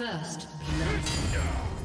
First blood.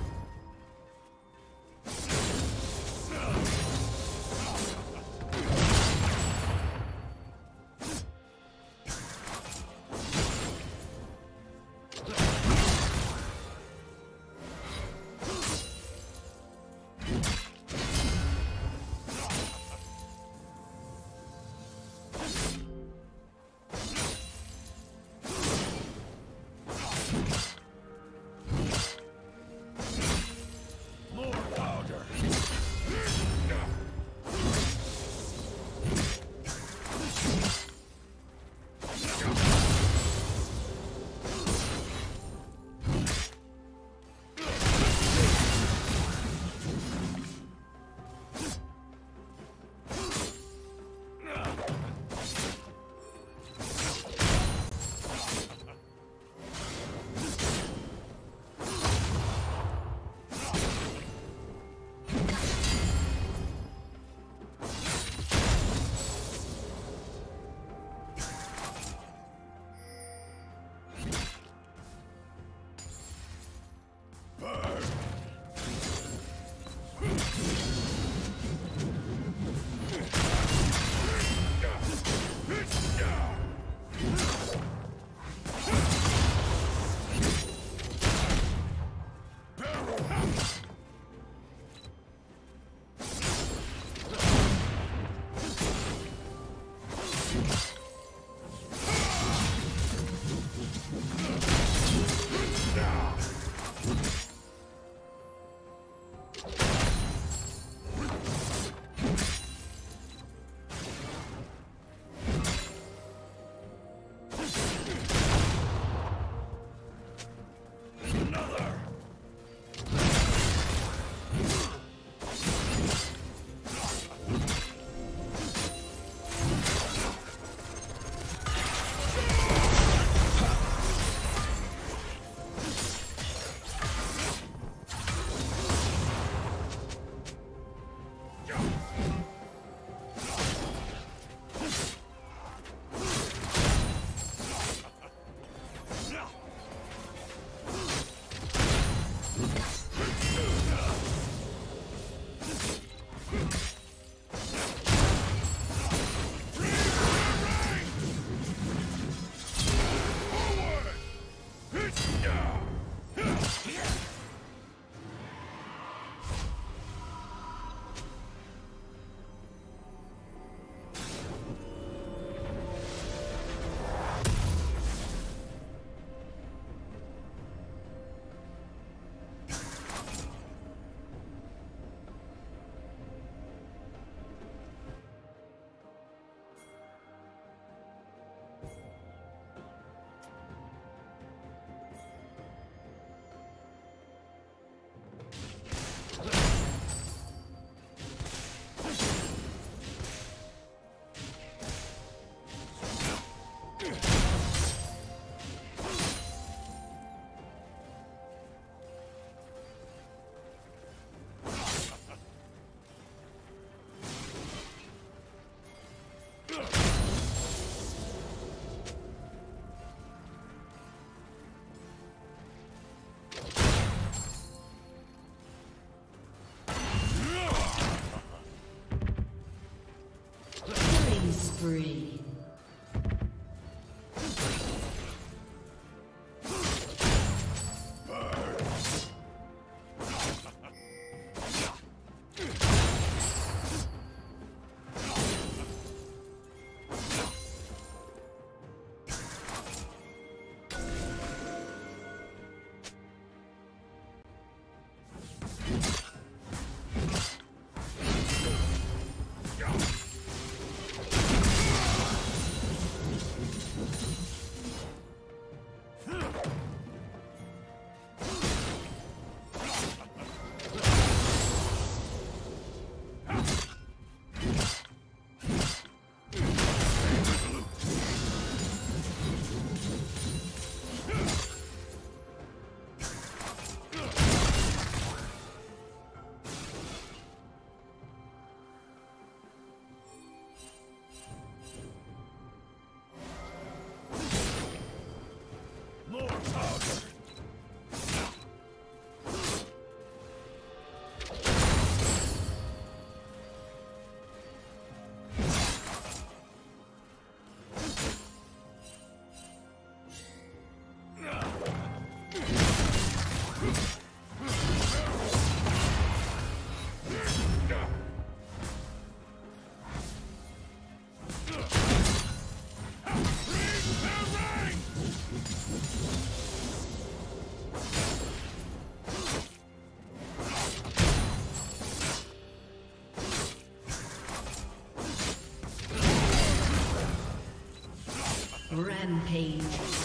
Rampage.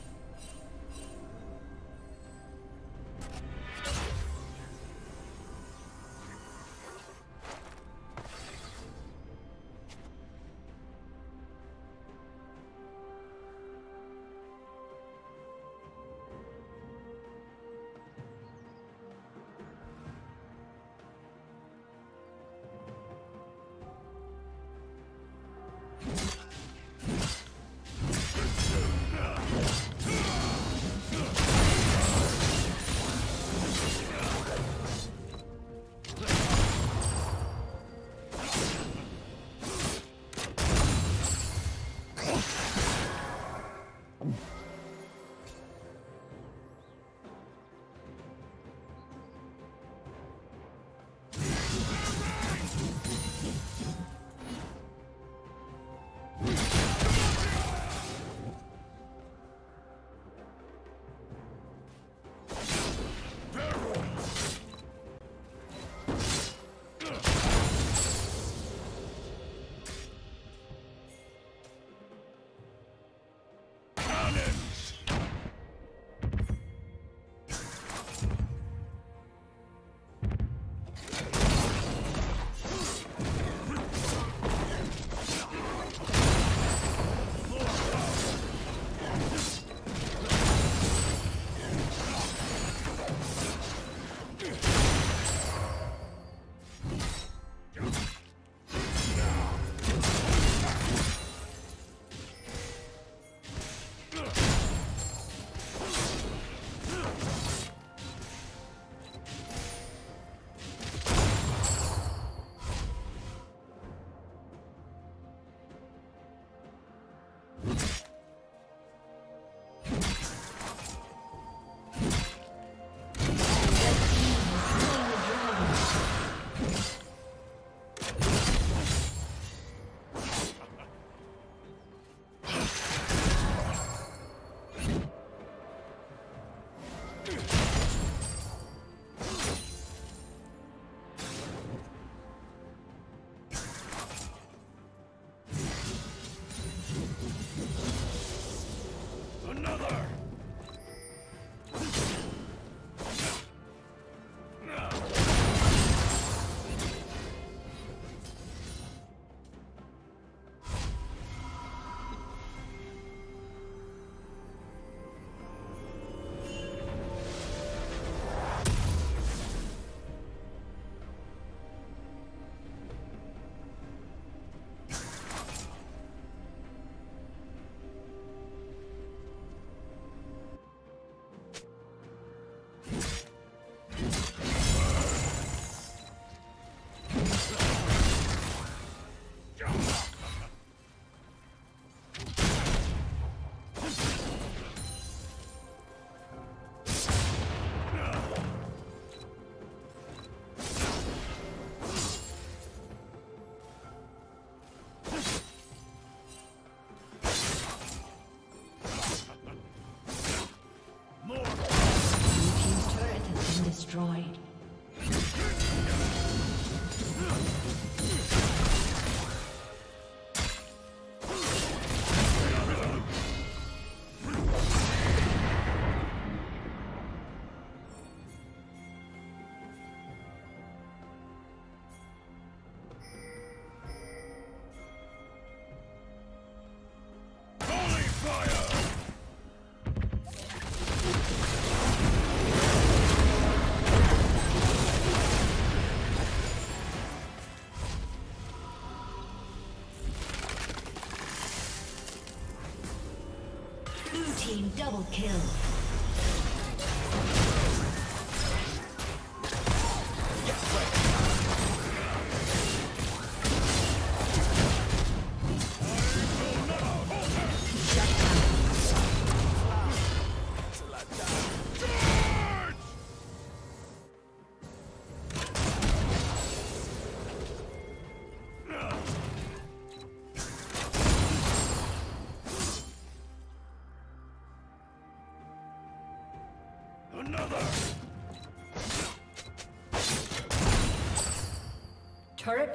Kill.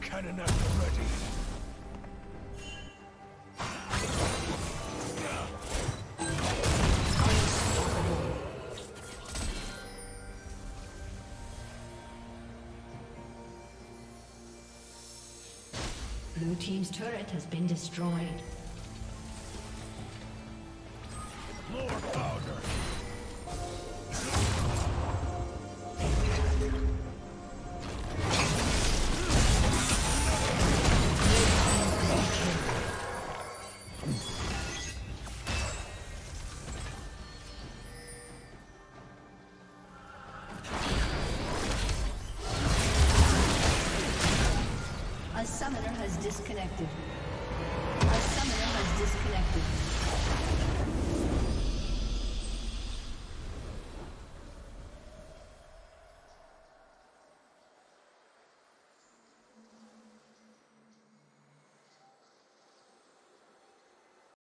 Cannon at the ready. Blue Team's turret has been destroyed. Has disconnected. A summoner has disconnected.